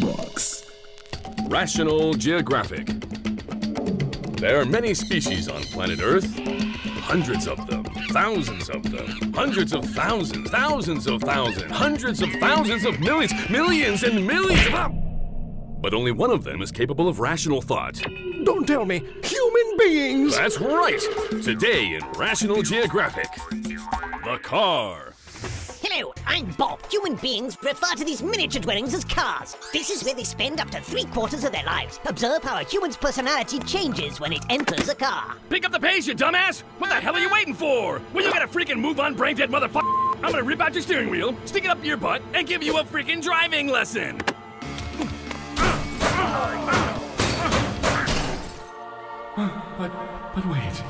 box. Rational Geographic. There are many species on planet Earth. Hundreds of them, thousands of them, hundreds of thousands, thousands of thousands, hundreds of thousands of millions, millions and millions of. But only one of them is capable of rational thought. Don't tell me. Human beings! That's right! Today in Rational Geographic, the car. Hello, I'm Bob. Human beings refer to these miniature dwellings as cars. This is where they spend up to three quarters of their lives. Observe how a human's personality changes when it enters a car. Pick up the pace, you dumbass! What the hell are you waiting for? Will you get a freaking move on, brain dead motherfucker? I'm gonna rip out your steering wheel, stick it up your butt, and give you a freaking driving lesson! But, but wait.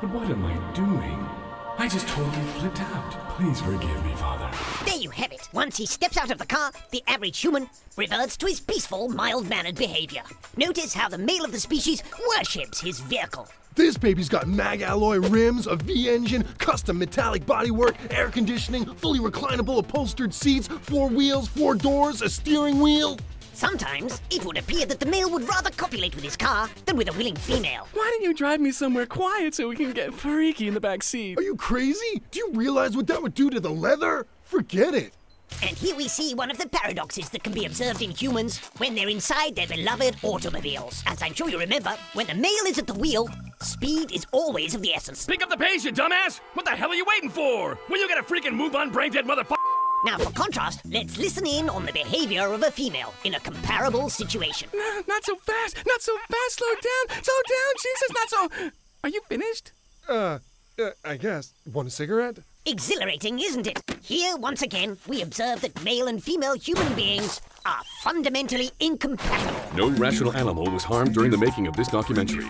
But what am I doing? I just totally flipped out. Please forgive me, Father. There you have it. Once he steps out of the car, the average human reverts to his peaceful, mild-mannered behavior. Notice how the male of the species worships his vehicle. This baby's got mag alloy rims, a V engine, custom metallic bodywork, air conditioning, fully reclinable upholstered seats, four wheels, four doors, a steering wheel. Sometimes it would appear that the male would rather copulate with his car than with a willing female. Why don't you drive me somewhere quiet so we can get freaky in the back seat? Are you crazy? Do you realize what that would do to the leather? Forget it. And here we see one of the paradoxes that can be observed in humans when they're inside their beloved automobiles. As I'm sure you remember, when the male is at the wheel, speed is always of the essence. Pick up the pace, you dumbass! What the hell are you waiting for? Will you get a freaking move on, brain dead motherfucker? Now, for contrast, let's listen in on the behavior of a female in a comparable situation. No, not so fast! Not so fast! Slow down! Slow down! Jesus, not so. Are you finished? Uh, uh I guess. Want a cigarette? Exhilarating, isn't it? Here, once again, we observe that male and female human beings are fundamentally incompatible. No rational animal was harmed during the making of this documentary.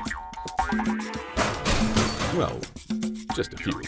Well, just a few.